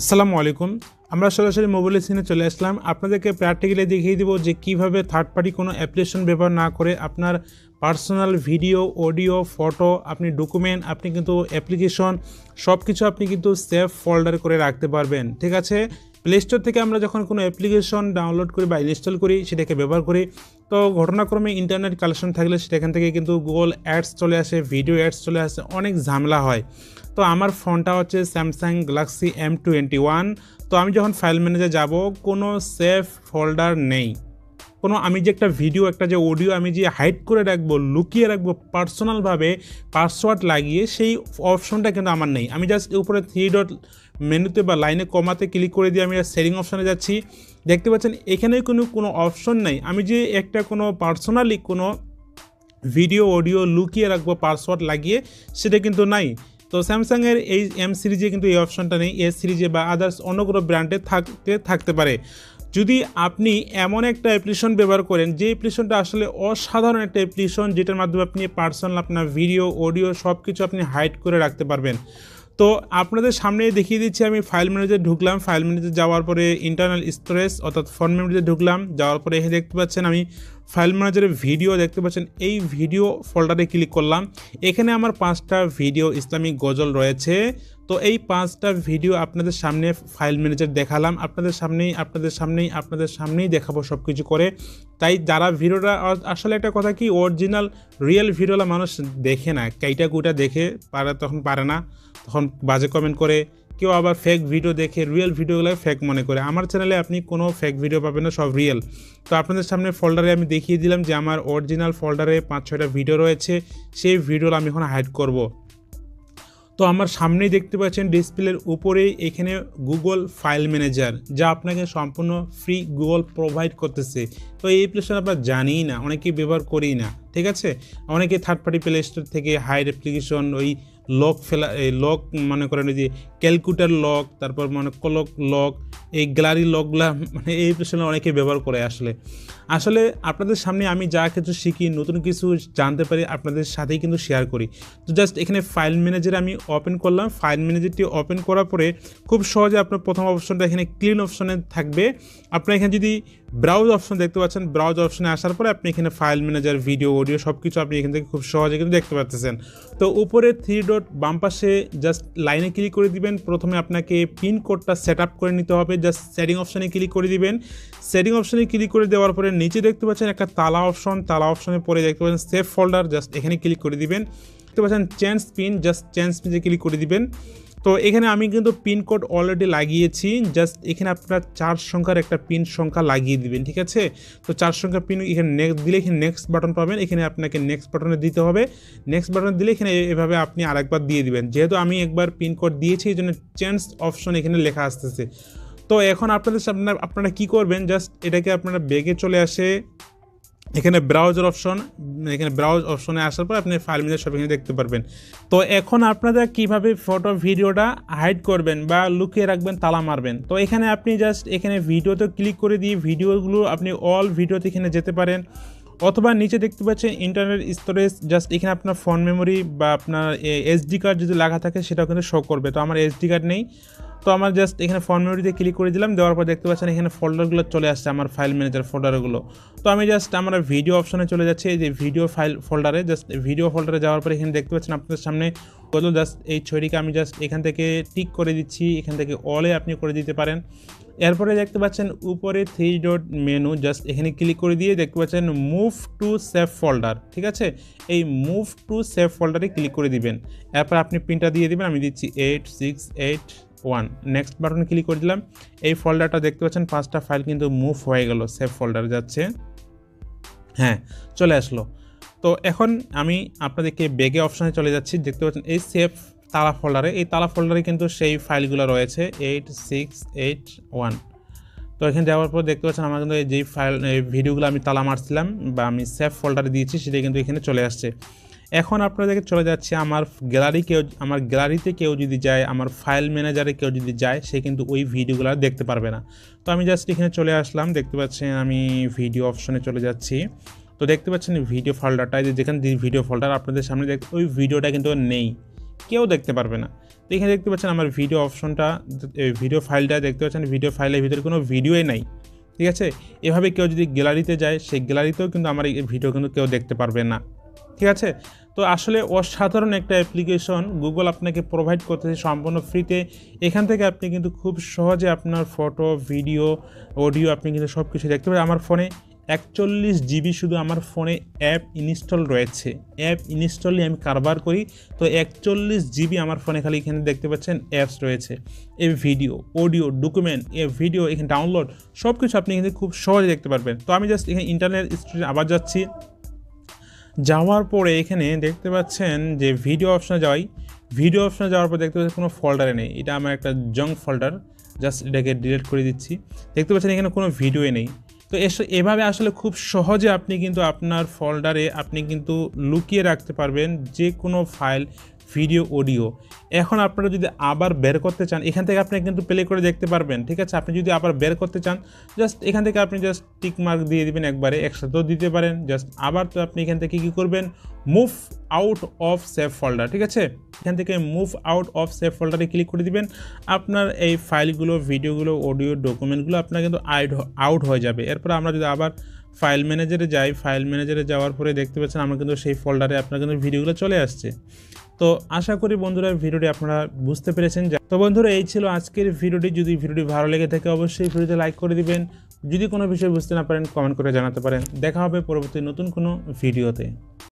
আসসালামু আলাইকুম। আমরা সরাসরি মোবাইল সিনে চলে আসলাম। আপনাদেরকে প্র্যাকটিক্যালি দেখিয়ে দিব যে কীভাবে থার্ড পার্টি কোনো অ্যাপ্লিকেশন ব্যবহার না করে আপনার পার্সোনাল ভিডিও অডিও ফটো আপনি ডকুমেন্ট আপনি কিন্তু অ্যাপ্লিকেশন সব কিছু আপনি কিন্তু সেফ ফোল্ডার করে রাখতে পারবেন। ঠিক আছে? প্লে স্টোর থেকে আমরা যখন কোনো অ্যাপ্লিকেশন ডাউনলোড করি বা ইনস্টল করি, সেটাকে ব্যবহার করি, তো ঘটনাক্রমে ইন্টারনেট কালেকশন থাকলে সেখান থেকে কিন্তু গুগল অ্যাডস চলে আসে ভিডিও অ্যাডস চলে আসে, অনেক ঝামেলা হয়। তো আমার ফোনটা হচ্ছে Samsung Galaxy M twenty one তো আমি যখন ফাইল ম্যানেজার যাব, কোনো সেফ ফোল্ডার নেই। কোনো আমি যে একটা ভিডিও একটা যে অডিও আমি যে হাইড করে রাখব, লুকিয়ে রাখব পার্সোনালভাবে পাসওয়ার্ড লাগিয়ে সেই অপশনটা কিন্তু আমার নেই। আমি জাস্ট উপরে থ্রি ডট মেনুতে বা লাইনে কমাতে ক্লিক করে দিয়ে আমি সেটিং অপশানে যাচ্ছি। দেখতে পাচ্ছেন এখানে কোনো কোনো অপশন নেই। আমি যে একটা কোনো পার্সোনালি কোনো ভিডিও অডিও লুকিয়ে রাখব পাসওয়ার্ড লাগিয়ে, সেটা কিন্তু নাই। তো স্যামসাংয়ের এই এম সিরিজে কিন্তু এই অপশনটা নেই। এস সিরিজে বা আদার্স অন্য কোনো ব্র্যান্ডে থাকতে থাকতে পারে। যদি আপনি এমন একটা অ্যাপ্লিকেশন ব্যবহার করেন, যে অ্যাপ্লিকেশনটা আসলে অসাধারণ একটা অ্যাপ্লিকেশন যেটার মাধ্যমে আপনি পার্সোনাল আপনার ভিডিও অডিও সব কিছু আপনি হাইড করে রাখতে পারবেন। তো আপনাদের সামনে দেখিয়ে দিচ্ছি, আমি ফাইল ম্যানেজার ঢুকলাম। ফাইল ম্যানেজার যাওয়ার পরে ইন্টারনাল স্টোরেজ অর্থাৎ ফোন মেমোরিতে ঢুকলাম। যাওয়ার পরে এখানে দেখতে পাচ্ছেন আমি ফাইল ম্যানেজারের ভিডিও দেখতে পাচ্ছেন। এই ভিডিও ফোল্ডারে ক্লিক করলাম। এখানে আমার পাঁচটা ভিডিও ইসলামিক গজল রয়েছে। তো এই পাঁচটা ভিডিও আপনাদের সামনে ফাইল ম্যানেজার দেখালাম। আপনাদের সামনেই আপনাদের সামনেই আপনাদের সামনেই দেখাবো সব কিছু করে। তাই যারা ভিডিওটা আসলে একটা কথা কি অরিজিনাল রিয়েল ভিডিওলা মানুষ দেখে না। কেইটা কুইটা দেখে পারে তখন পারে না। তখন বাজে কমেন্ট করে। কেউ আবার ফেক ভিডিও দেখে রিয়েল ভিডিওগুলো ফেক মনে করে। আমার চ্যানেলে আপনি কোনো ফেক ভিডিও পাবেন না, সব রিয়েল তো আপনাদের সামনে ফোল্ডারে আমি দেখিয়ে দিলাম যে আমার অরিজিনাল ফোল্ডারে পাঁচ, ছয়টা ভিডিও রয়েছে। সেই ভিডিওগুলো আমি এখন হাইড করব। তো আমার সামনেই দেখতে পাচ্ছেন ডিসপ্লের উপরেই এখানে গুগল ফাইল ম্যানেজার যা আপনাকে সম্পূর্ণ ফ্রি গুগল প্রোভাইড করতেছে। তো এই অ্যাপ্লিকেশন আমরা জানিই না, অনেকেই ব্যবহার করি না, ঠিক আছে? অনেকে থার্ড পার্টি প্লে স্টোর থেকে হাইড অ্যাপ্লিকেশন ওই লক ফেলা লক মনে করেন যে ক্যালকুলেটার লক, তারপর মানে কলক লক, এই গ্যালারি লকগুলা মানে এই পেছনে অনেকে ব্যবহার করে আসলে। আসলে আপনাদের সামনে আমি যা কিছু শিখি, নতুন কিছু জানতে পারি, আপনাদের সাথেই কিন্তু শেয়ার করি। তো জাস্ট এখানে ফাইল ম্যানেজার আমি ওপেন করলাম। ফাইল ম্যানেজারটি ওপেন করার পরে খুব সহজে আপনার প্রথম অপশনটা এখানে ক্লিন অপশনে থাকবে। আপনার এখানে যদি ব্রাউজ অপশন দেখতে পাচ্ছেন ব্রাউজ অপশনে আসার পরে আপনি এখানে ফাইল ম্যানেজার ভিডিও অডিও সব কিছু আপনি এখান থেকে খুব সহজে কিন্তু দেখতে পাচ্ছেন তো উপরে থ্রি ডট বাম পাশে জাস্ট লাইনে ক্লিক করে দিবেন। প্রথমে আপনাকে পিন কোডটা সেট আপ করে নিতে হবে। জাস্ট সেটিং অপশানে ক্লিক করে দিবেন। সেটিং অপশানে ক্লিক করে দেওয়ার পরে নিচে দেখতে পাচ্ছেন একটা তালা অপশন। তালা অপশনে পরে দেখতে পাচ্ছেন সেভ ফোল্ডার, জাস্ট এখানে ক্লিক করে দিবেন। দেখতে পাচ্ছেন চেঞ্জ পিন জাস্ট চেঞ্জ পিনে ক্লিক করে দিবেন। তো এখানে আমি কিন্তু পিনকোড অলরেডি লাগিয়েছি। জাস্ট এখানে আপনার চার সংখ্যার একটা পিন সংখ্যা লাগিয়ে দিবেন, ঠিক আছে? তো চার সংখ্যার পিন এখানে নেক্সট দিলে এখানে নেক্সট বাটন পাবেন। এখানে আপনাকে নেক্সট বাটনে দিতে হবে। নেক্সট বাটন দিলে এখানে এভাবে আপনি আরেকবার দিয়ে দিবেন। যেহেতু আমি একবার পিনকোড দিয়েছি, এই জন্য চেঞ্জ অপশন এখানে লেখা আসতেছে। তো এখন আপনাদের সামনে আপনারা কী করবেন? জাস্ট এটাকে আপনারা বেগে চলে আসে। এখানে ব্রাউজার অপশন এখানে ব্রাউজ অপশনে আসার পর আপনি ফাইল মিলে সব এখানে দেখতে পারবেন। তো এখন আপনারা কীভাবে ফটো ভিডিওটা হাইড করবেন বা লুকিয়ে রাখবেন তালা মারবেন? তো এখানে আপনি জাস্ট এখানে ভিডিওতে ক্লিক করে দিয়ে ভিডিওগুলো আপনি অল ভিডিওতে এখানে যেতে পারেন। অথবা নিচে দেখতে পাচ্ছেন ইন্টারনেট স্টোরেজ জাস্ট এখানে আপনার ফোন মেমোরি বা আপনার এসডি কার্ড যদি লাগা থাকে সেটাও কিন্তু শো করবে। তো আমার এসডি কার্ড নেই। তো আমার জাস্ট এখানে ফোন মেমোরিতে ক্লিক করে দিলাম, দেওয়ার পর দেখতে পাচ্ছেন এখানে ফোল্ডারগুলো চলে আসছে আমার ফাইল ম্যানেজার ফোল্ডারগুলো তো আমি জাস্ট আমার ভিডিও অপশনে চলে যাচ্ছি, এই যে ভিডিও ফাইল ফোল্ডারে জাস্ট ভিডিও ফোল্ডারে যাওয়ার পর এখানে দেখতে পাচ্ছেন আপনাদের সামনে কত জাস্ট এই ছবিটিকে আমি জাস্ট এখান থেকে টিক করে দিচ্ছি, এখান থেকে অলে আপনি করে দিতে পারেন। এরপরে দেখতে পাচ্ছেন উপরে থ্রি ডট মেনু জাস্ট এখানে ক্লিক করে দিয়ে দেখতে পাচ্ছেন মুভ টু সেভ ফোল্ডার ঠিক আছে? এই মুভ টু সেভ ফোল্ডারে ক্লিক করে দিবেন। এরপর আপনি প্রিন্টটা দিয়ে দিবেন, আমি দিচ্ছি eight six eight one next বাটনে ক্লিক করে দিলাম। এই ফোল্ডারটা দেখতে পাচ্ছেন, পাঁচটা ফাইল কিন্তু মুভ হয়ে গেল সেভ ফোল্ডারে যাচ্ছে। হ্যাঁ চলে আসলো। তো এখন আমি আপনাদেরকে বেগে অপশানে চলে যাচ্ছি। দেখতে পাচ্ছেন, এই সেভ তালা ফোল্ডারে এই তালা ফোল্ডারে কিন্তু সেই ফাইলগুলো রয়েছে এইট সিক্স এইট ওয়ান তো এখানে যাওয়ার পর দেখতে পাচ্ছেন, আমার কিন্তু এই যেই ফাইল ভিডিওগুলো আমি তালা মারছিলাম বা আমি সেভ ফোল্ডারে দিয়েছি সেটা কিন্তু এখানে চলে আসছে। এখন আপনাদেরকে চলে যাচ্ছে, আমার গ্যালারি কেউ, আমার গ্যালারিতে কেউ যদি যায়, আমার ফাইল ম্যানেজারে কেউ যদি যায়, সে কিন্তু ওই ভিডিওগুলো দেখতে পারবে না। তো আমি জাস্ট এখানে চলে আসলাম, দেখতে পাচ্ছেন আমি ভিডিও অপশনে চলে যাচ্ছি। তো দেখতে পাচ্ছেন ভিডিও ফোল্ডারটা যে যেখানে ভিডিও ফোল্ডার আপনাদের সামনে দেখ, ওই ভিডিওটা কিন্তু নেই। কেউ দেখতে পারবে না। তো এখানে দেখতে পাচ্ছেন আমার ভিডিও অপশনটা ভিডিও ফাইলটা দেখতে পাচ্ছেন ভিডিও ফাইলের ভিতরে কোনো ভিডিওই নাই। ঠিক আছে? এভাবে কেউ যদি গ্যালারিতে যায়, সেই গ্যালারিতেও কিন্তু আমার এই ভিডিও কিন্তু কেউ দেখতে পারবে না। ঠিক আছে? তো আসলে অসাধারণ একটা অ্যাপ্লিকেশন গুগল আপনাকে প্রোভাইড করতেছে সম্পূর্ণ ফ্রিতে এখান থেকে আপনি কিন্তু খুব সহজে আপনার ফটো ভিডিও অডিও আপনি কিন্তু সব কিছু দেখতে পারেন। আমার ফোনে একচল্লিশ জিবি শুধু আমার ফোনে অ্যাপ ইনস্টল রয়েছে। অ্যাপ ইনস্টল নিয়ে আমি কারবার করি। তো একচল্লিশ জিবি আমার ফোনে খালি এখানে দেখতে পাচ্ছেন অ্যাপস রয়েছে। এ ভিডিও অডিও ডকুমেন্ট এ ভিডিও এখানে ডাউনলোড সব কিছু আপনি কিন্তু খুব সহজে দেখতে পারবেন। তো আমি জাস্ট এখানে ইন্টারনেট স্টুডিও আবার যাচ্ছি। যাওয়ার পরে এখানে দেখতে পাচ্ছেন যে ভিডিও অপশনে যাই ভিডিও অপশনে যাওয়ার পর দেখতে পাচ্ছেন কোনো ফোল্ডারে নেই। এটা আমার একটা জং ফোল্ডার জাস্ট এটাকে ডিলিট করে দিচ্ছি। দেখতে পাচ্ছেন এখানে কোনো ভিডিও নেই। তো এস, এভাবে আসলে খুব সহজে আপনি কিন্তু আপনার ফোল্ডারে আপনি কিন্তু লুকিয়ে রাখতে পারবেন যে কোনো ফাইল ভিডিও অডিও এখন আপনারা যদি আবার বের করতে চান, এখান থেকে আপনি কিন্তু প্লে করে দেখতে পারবেন, ঠিক আছে? আপনি যদি আবার বের করতে চান জাস্ট এখান থেকে আপনি জাস্ট টিক মার্ক দিয়ে দিবেন একবারে, একসাথেও দিতে পারেন জাস্ট আবার তো আপনি এখান থেকে কী করবেন? Move out of save folder ঠিক আছে? এখান থেকে মুভ আউট অফ সেভ ফোল্ডারে ক্লিক করে দিবেন, আপনার এই ফাইলগুলো ভিডিওগুলো অডিও ডকুমেন্টগুলো আপনার কিন্তু আউট আউট হয়ে যাবে। এরপর আমরা যদি আবার ফাইল ম্যানেজারে যাই ফাইল ম্যানেজারে যাওয়ার পরে দেখতে পাচ্ছেন, আমরা কিন্তু সেই ফোল্ডারে আপনার কিন্তু ভিডিওগুলো চলে আসছে। তো আশা করি বন্ধুরা ভিডিওটি আপনারা বুঝতে পেরেছেন। তো বন্ধুরা, এই ছিল আজকের ভিডিওটি। যদি ভিডিওটি ভালো লেগে থাকে, অবশ্যই ভিডিওতে লাইক করে দিবেন। যদি কোনো বিষয় বুঝতে না পারেন, কমেন্ট করে জানাতে পারেন। দেখা হবে পরবর্তী নতুন কোনো ভিডিওতে।